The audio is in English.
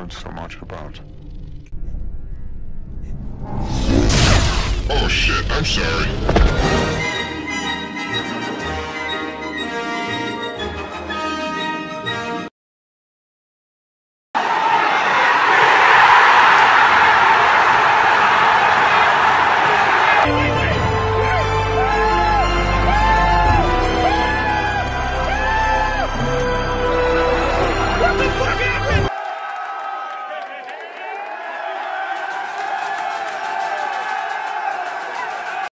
heard so much about. Oh shit, I'm sorry.